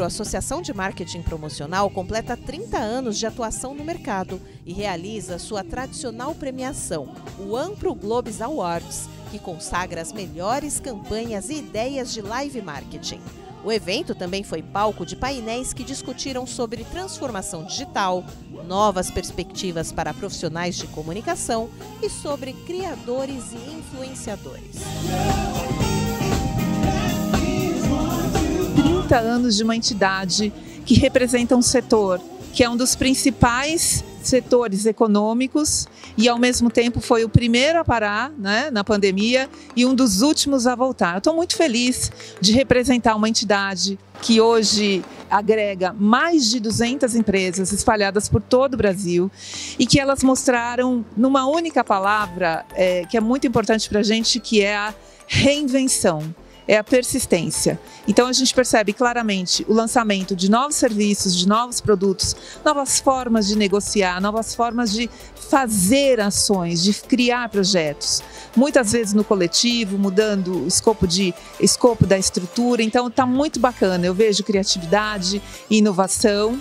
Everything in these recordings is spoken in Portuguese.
Ampro, Associação de Marketing Promocional, completa 30 anos de atuação no mercado e realiza sua tradicional premiação, o Ampro Globes Awards, que consagra as melhores campanhas e ideias de live marketing. O evento também foi palco de painéis que discutiram sobre transformação digital, novas perspectivas para profissionais de comunicação e sobre criadores e influenciadores. 30 anos de uma entidade que representa um setor que é um dos principais setores econômicos e ao mesmo tempo foi o primeiro a parar né, na pandemia e um dos últimos a voltar. Estou muito feliz de representar uma entidade que hoje agrega mais de 200 empresas espalhadas por todo o Brasil e que elas mostraram numa única palavra é, que é muito importante para a gente, que é a reinvenção é a persistência. Então a gente percebe claramente o lançamento de novos serviços, de novos produtos, novas formas de negociar, novas formas de fazer ações, de criar projetos. Muitas vezes no coletivo, mudando o escopo, de, escopo da estrutura. Então está muito bacana. Eu vejo criatividade inovação.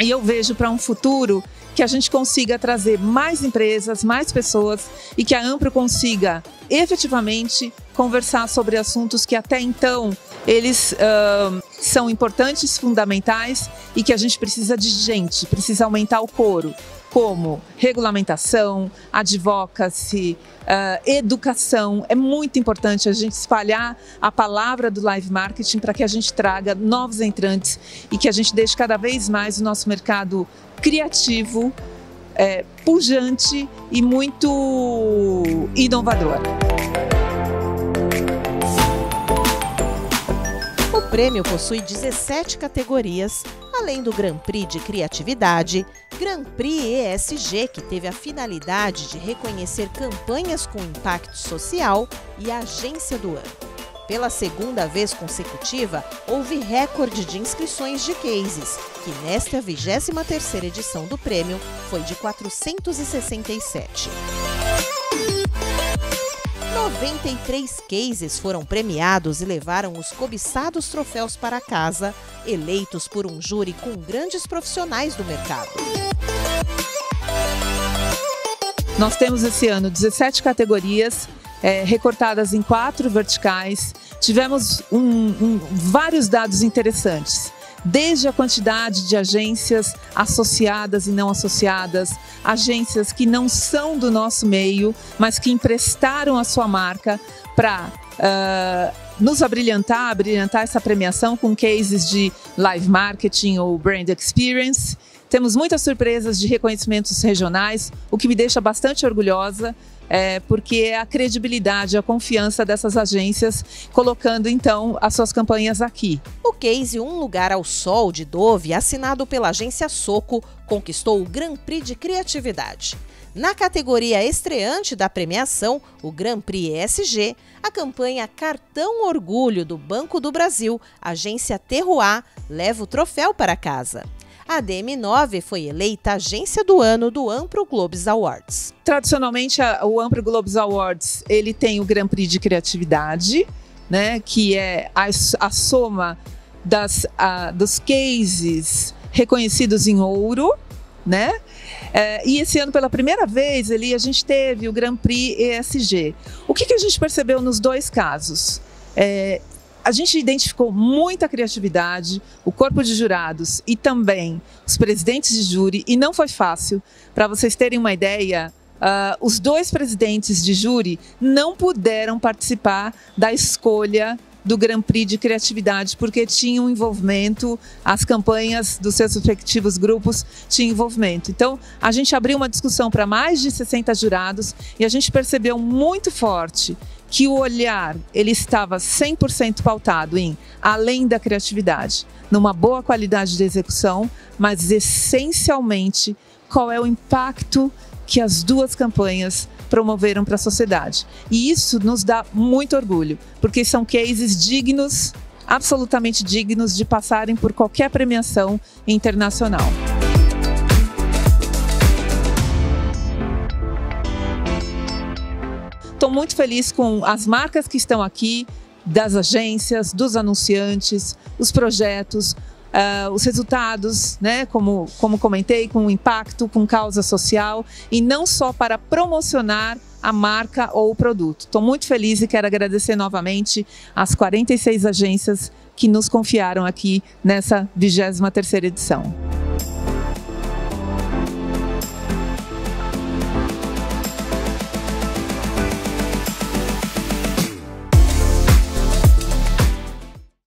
E eu vejo para um futuro que a gente consiga trazer mais empresas, mais pessoas e que a Ampro consiga efetivamente conversar sobre assuntos que até então eles uh, são importantes, fundamentais e que a gente precisa de gente, precisa aumentar o coro como regulamentação, advocacy, uh, educação. É muito importante a gente espalhar a palavra do live marketing para que a gente traga novos entrantes e que a gente deixe cada vez mais o nosso mercado criativo, é, pujante e muito inovador. Prêmio possui 17 categorias, além do Grand Prix de Criatividade, Grand Prix ESG, que teve a finalidade de reconhecer campanhas com impacto social, e a Agência do Ano. Pela segunda vez consecutiva, houve recorde de inscrições de cases, que nesta 23ª edição do prêmio foi de 467. 93 cases foram premiados e levaram os cobiçados troféus para casa, eleitos por um júri com grandes profissionais do mercado. Nós temos esse ano 17 categorias é, recortadas em quatro verticais. Tivemos um, um, vários dados interessantes desde a quantidade de agências associadas e não associadas, agências que não são do nosso meio, mas que emprestaram a sua marca para uh, ah, nos abrilhantar, abrilhantar essa premiação com cases de live marketing ou brand experience. Temos muitas surpresas de reconhecimentos regionais, o que me deixa bastante orgulhosa é, porque é a credibilidade, a confiança dessas agências colocando então as suas campanhas aqui. O case Um Lugar ao Sol de Dove, assinado pela agência Soco, conquistou o Grand Prix de Criatividade. Na categoria estreante da premiação, o Grand Prix ESG, a campanha Cartão Orgulho do Banco do Brasil, agência Terroir, leva o troféu para casa a DM9 foi eleita agência do ano do Ampro Globes Awards. Tradicionalmente, o Ampro Globes Awards ele tem o Grand Prix de Criatividade, né, que é a, a soma das, a, dos cases reconhecidos em ouro, né? É, e esse ano, pela primeira vez, ali, a gente teve o Grand Prix ESG. O que, que a gente percebeu nos dois casos? É, a gente identificou muita criatividade, o corpo de jurados e também os presidentes de júri, e não foi fácil. Para vocês terem uma ideia, uh, os dois presidentes de júri não puderam participar da escolha do Grand Prix de Criatividade, porque tinham envolvimento, as campanhas dos seus respectivos grupos tinham envolvimento. Então, a gente abriu uma discussão para mais de 60 jurados e a gente percebeu muito forte que o olhar ele estava 100% pautado em além da criatividade, numa boa qualidade de execução, mas essencialmente qual é o impacto que as duas campanhas promoveram para a sociedade. E isso nos dá muito orgulho, porque são cases dignos, absolutamente dignos de passarem por qualquer premiação internacional. Estou muito feliz com as marcas que estão aqui, das agências, dos anunciantes, os projetos, Uh, os resultados, né, como, como comentei, com impacto, com causa social, e não só para promocionar a marca ou o produto. Estou muito feliz e quero agradecer novamente as 46 agências que nos confiaram aqui nessa 23ª edição.